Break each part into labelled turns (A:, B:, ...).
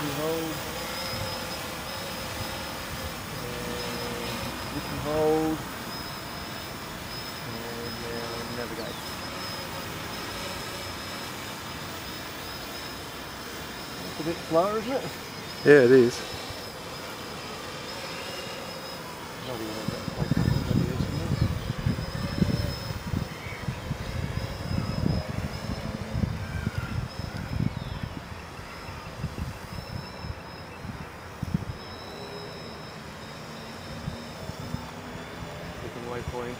A: can hold And can hold. And navigate. It's a bit slower, isn't it?
B: Yeah, it is.
A: Waypoint.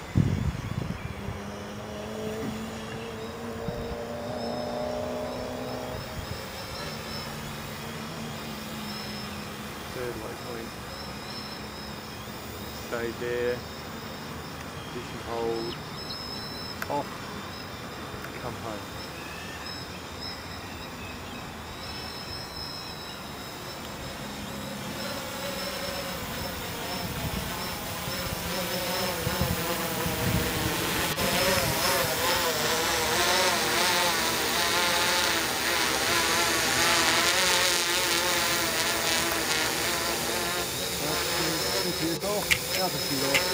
A: Third waypoint. Stay there. Position hold. Off. Come home. Altitude off, altitude off.